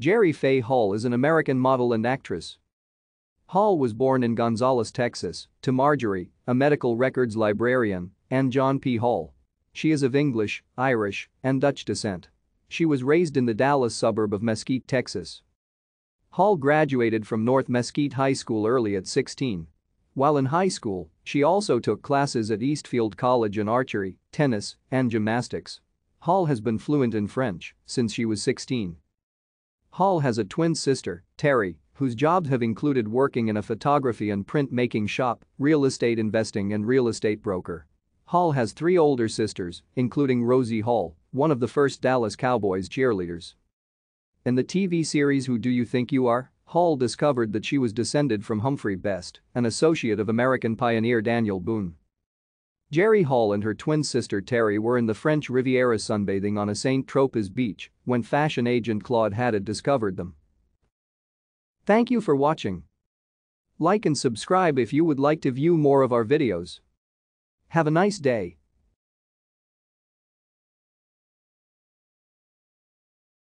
Jerry Faye Hall is an American model and actress. Hall was born in Gonzales, Texas, to Marjorie, a medical records librarian, and John P. Hall. She is of English, Irish, and Dutch descent. She was raised in the Dallas suburb of Mesquite, Texas. Hall graduated from North Mesquite High School early at 16. While in high school, she also took classes at Eastfield College in archery, tennis, and gymnastics. Hall has been fluent in French since she was 16. Hall has a twin sister, Terry, whose jobs have included working in a photography and print-making shop, real estate investing and real estate broker. Hall has three older sisters, including Rosie Hall, one of the first Dallas Cowboys cheerleaders. In the TV series Who Do You Think You Are?, Hall discovered that she was descended from Humphrey Best, an associate of American pioneer Daniel Boone. Jerry Hall and her twin sister Terry were in the French Riviera sunbathing on a St. Tropez beach when fashion agent Claude Haddad discovered them. Thank you for watching. Like and subscribe if you would like to view more of our videos. Have a nice day.